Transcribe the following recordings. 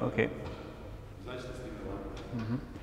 Okay. Mm -hmm.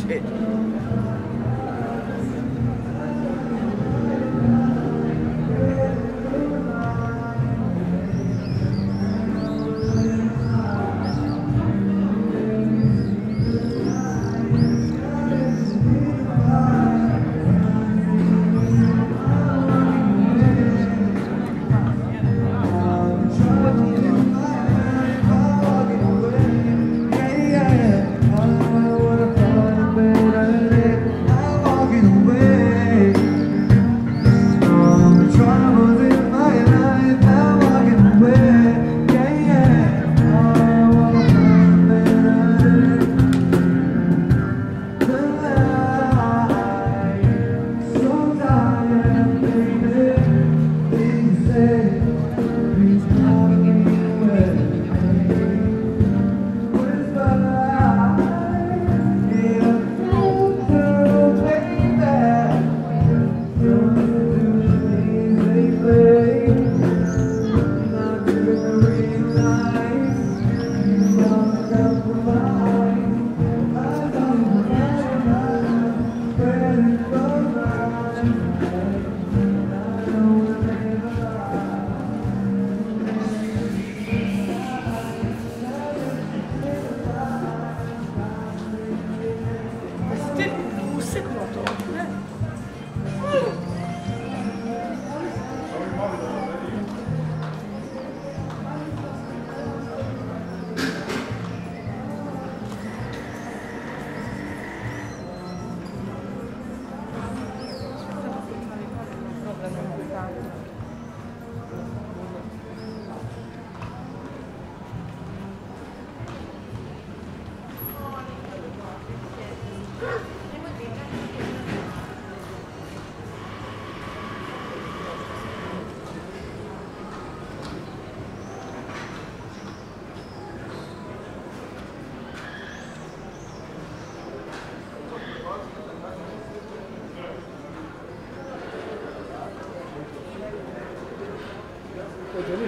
Shit.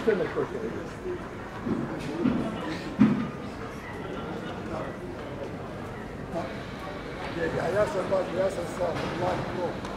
Совершенно точно. Yeah, yeah, that's a, that's a, that's a, that's a,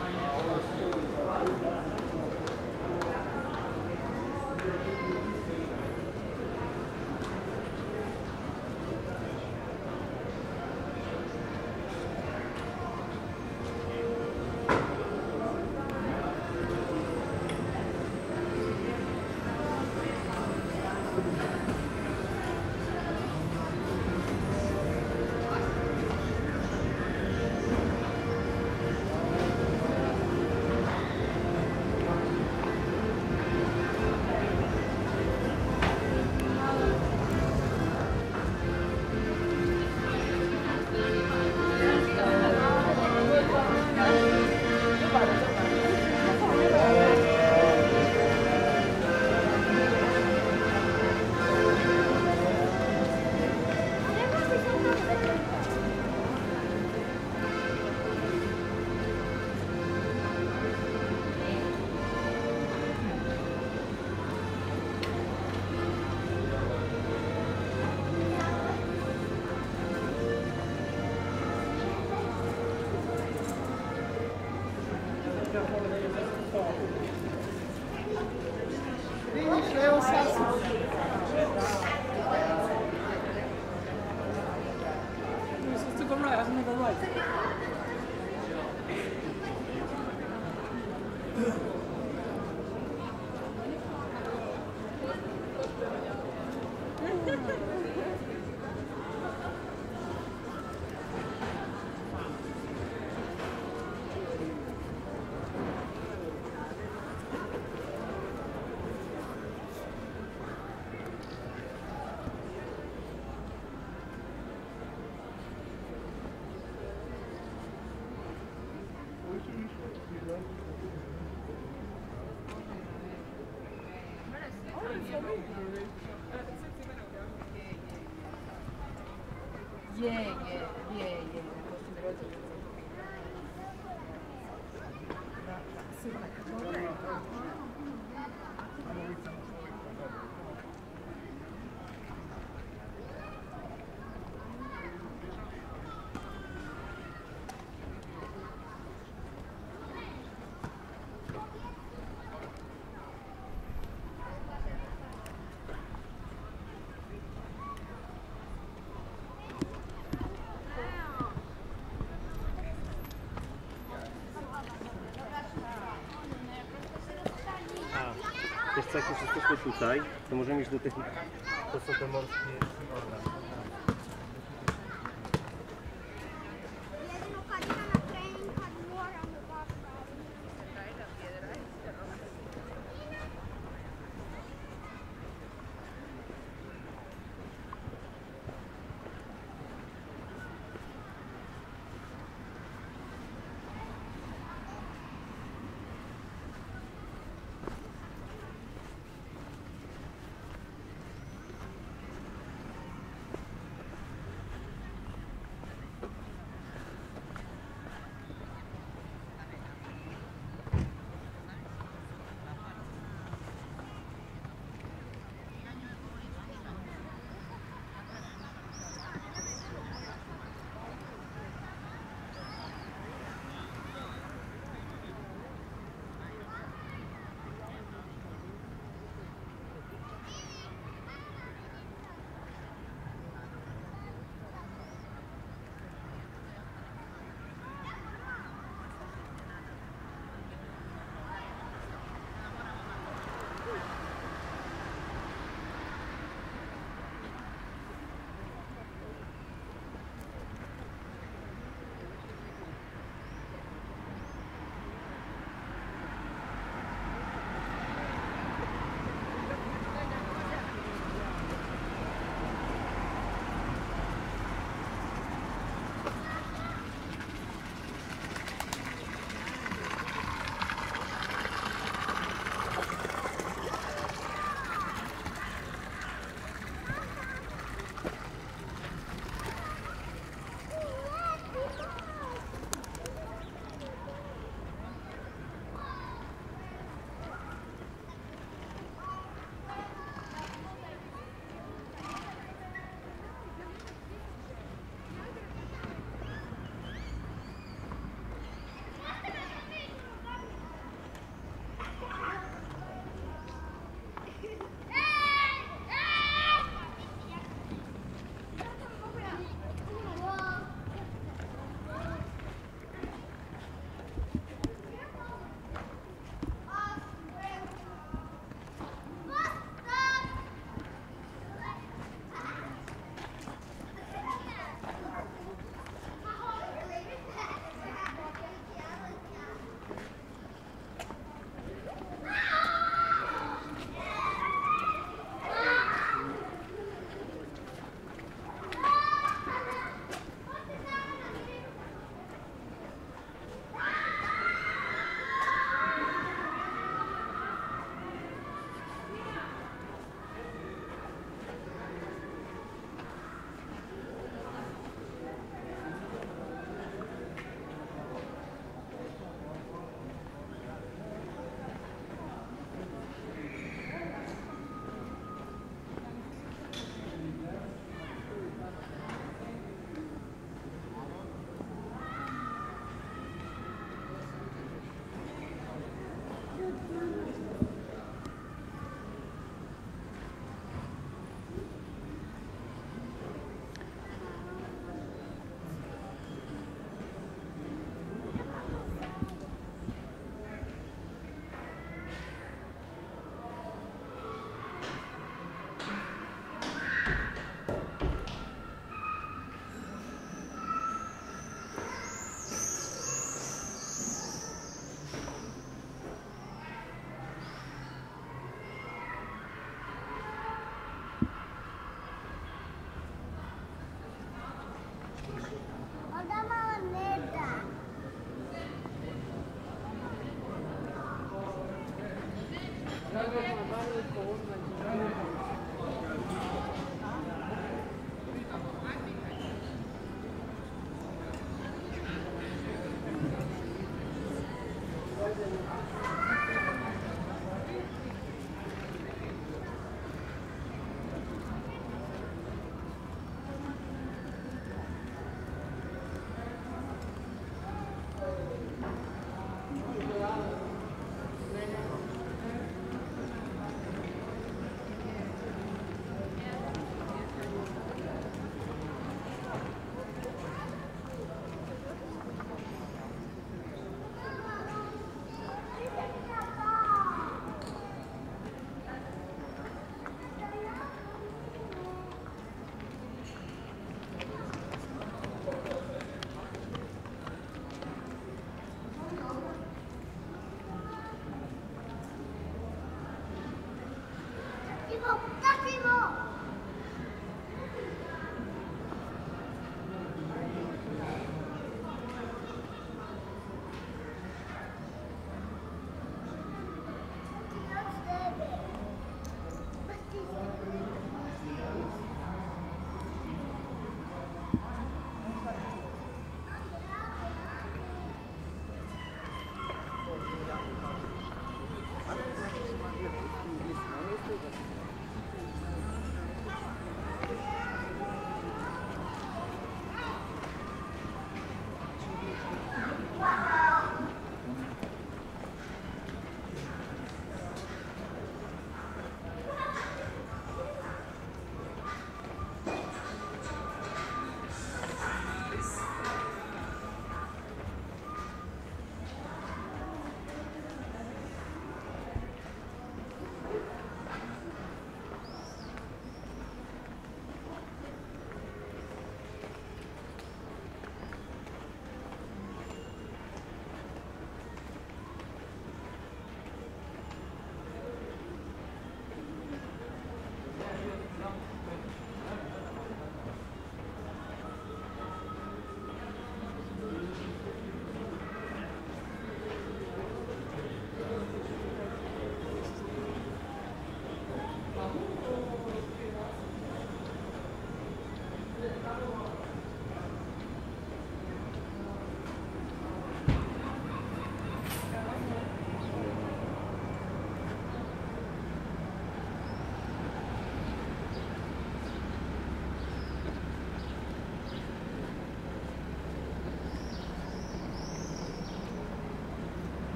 takie wszystko tutaj, to możemy iść do tych... To są te morskie...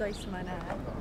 yok. dois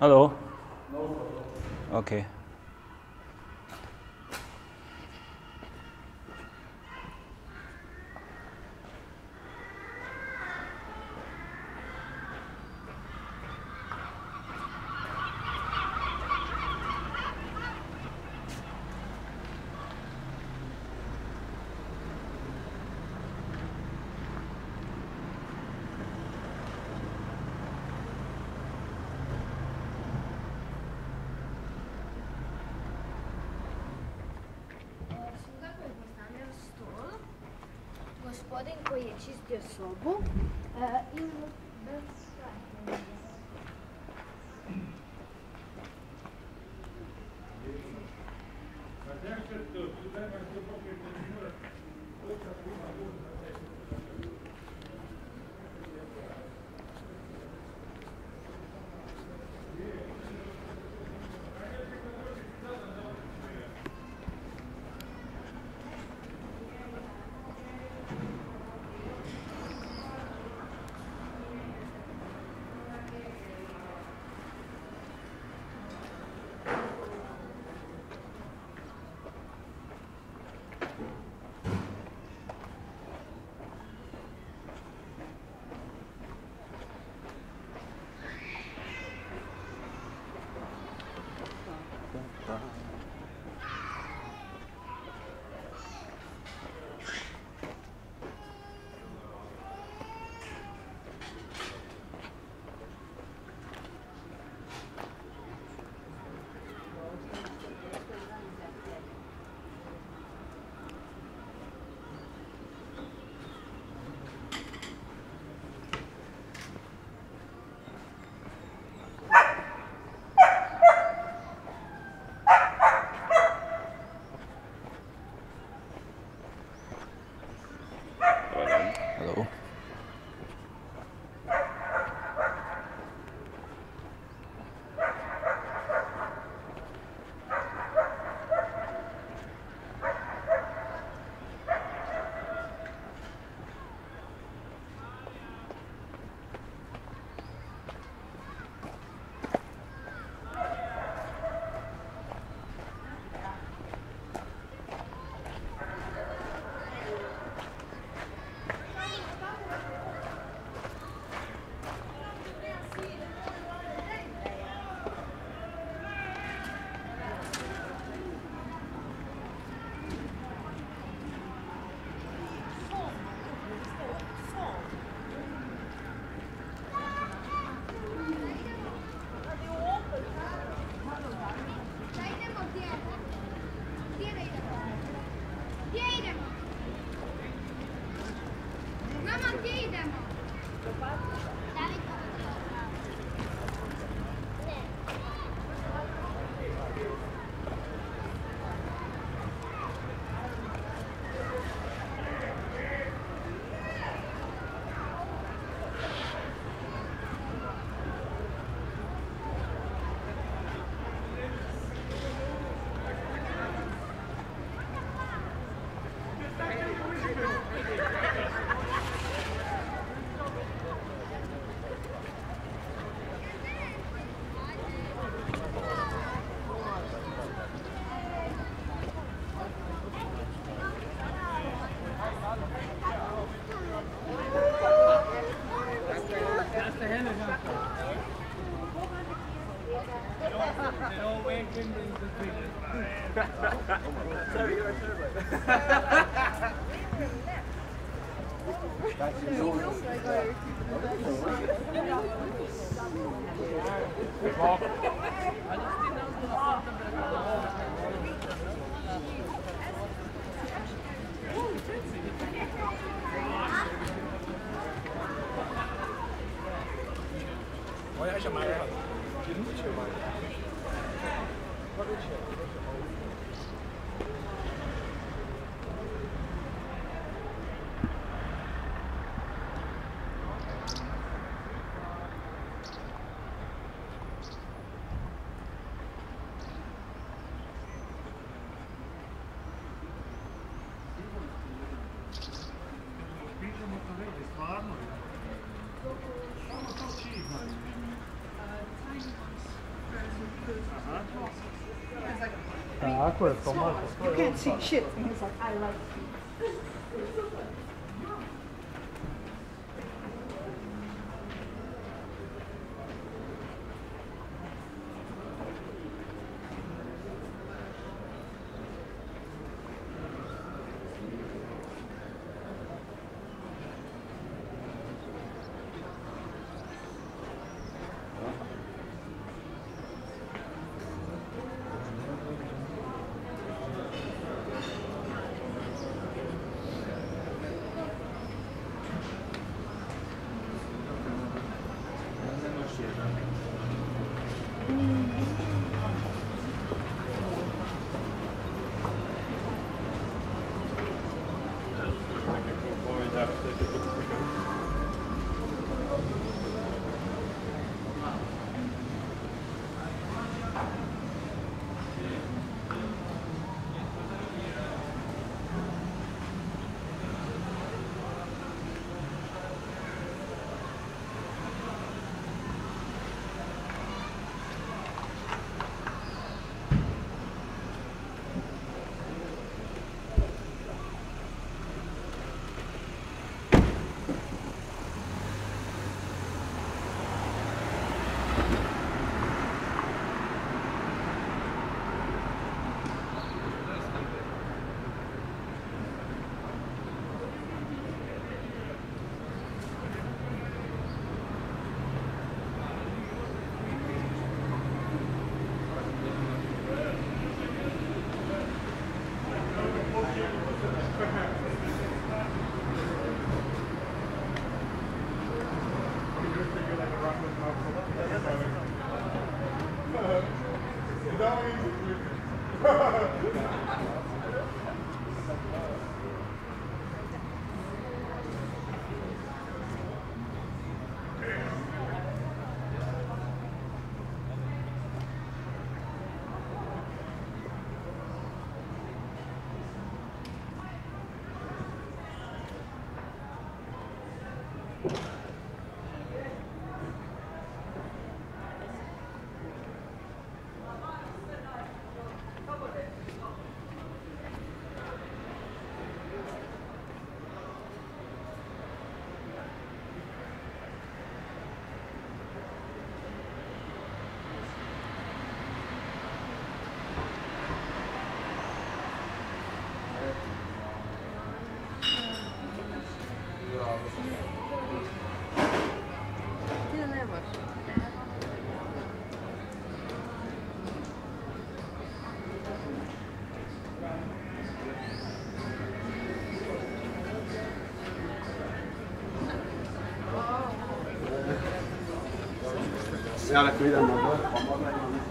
Hallo. Okay. sobo. Pričamo Tako je, tomato. You can't see shit. And he's like, I like senhora é cuida.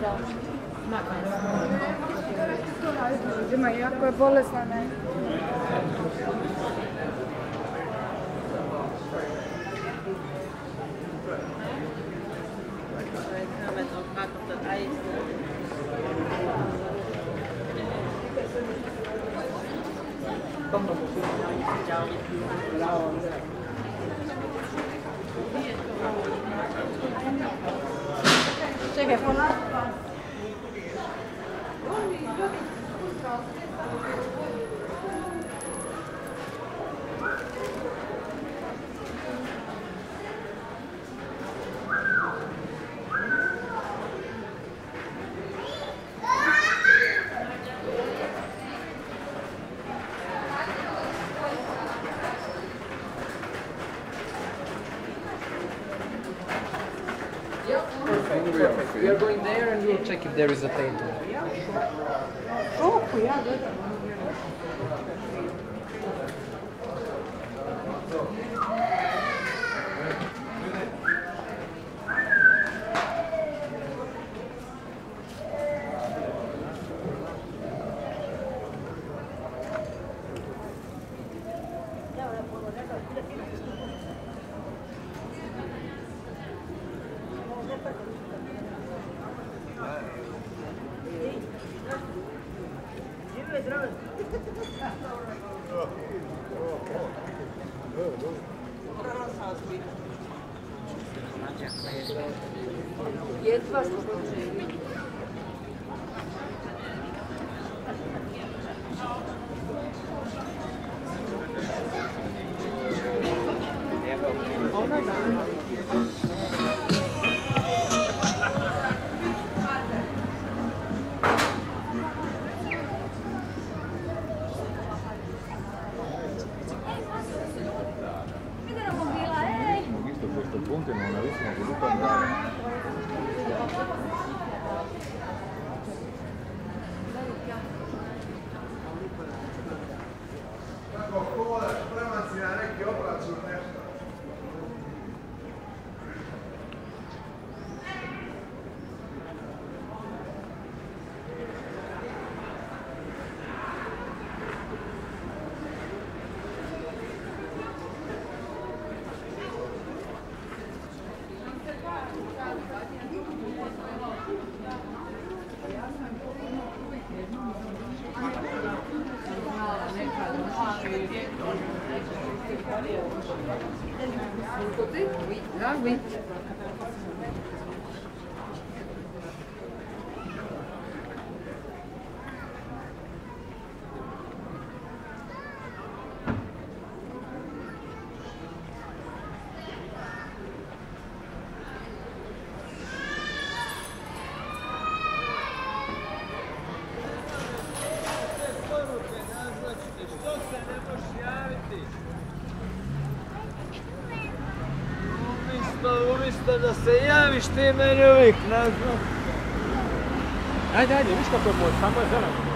Da. Makar. Ima, jako je bolesna, ne? will check if there is a table. Da se javiš ti meni uvijek nazvam. Ajde, ajde, viš kako je moj, samo je zeleno.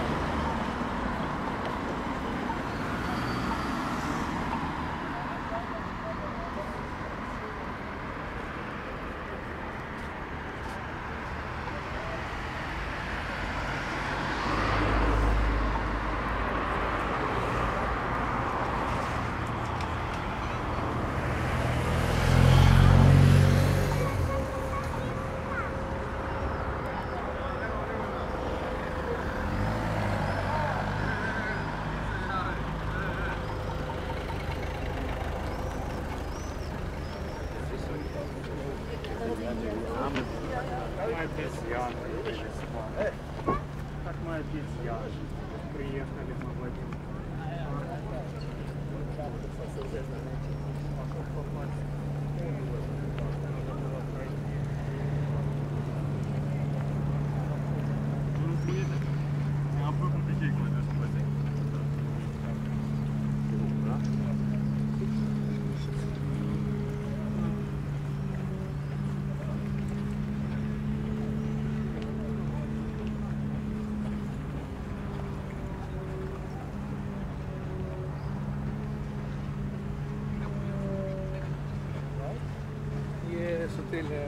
c'était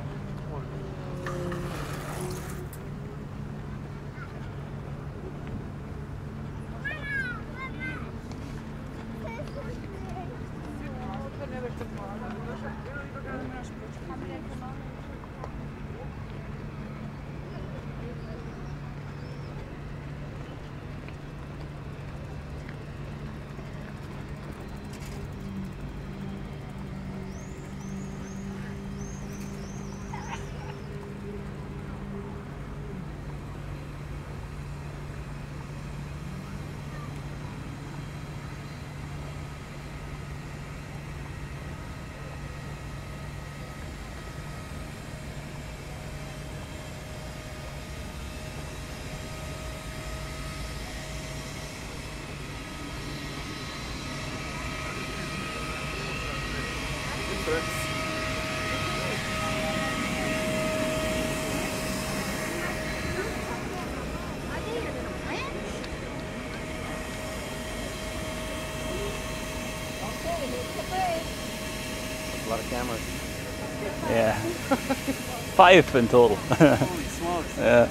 camera. Yeah. Five in total. Holy smokes. Yeah.